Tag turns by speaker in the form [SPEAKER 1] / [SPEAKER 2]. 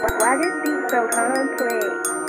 [SPEAKER 1] Why this beat so complex?